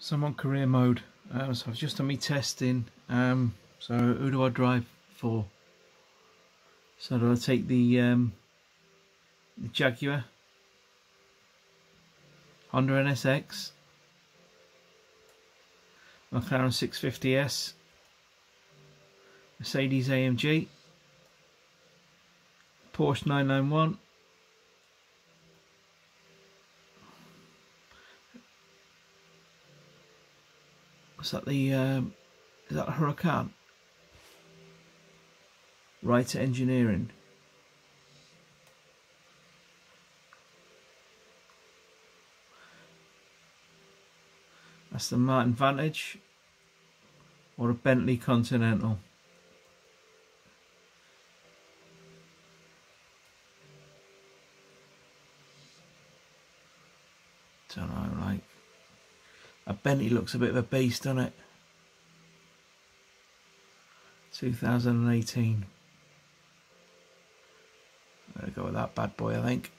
So I'm on career mode. Uh, so I've just done me testing. Um, so who do I drive for? So do I take the, um, the Jaguar, Honda NSX, McLaren 650S, Mercedes AMG, Porsche 991, Was that the um, is that a Huracan? Reiter Engineering. That's the Martin Vantage or a Bentley Continental. Don't know, like a Bentley looks a bit of a beast on it. 2018. I'm gonna go with that bad boy, I think.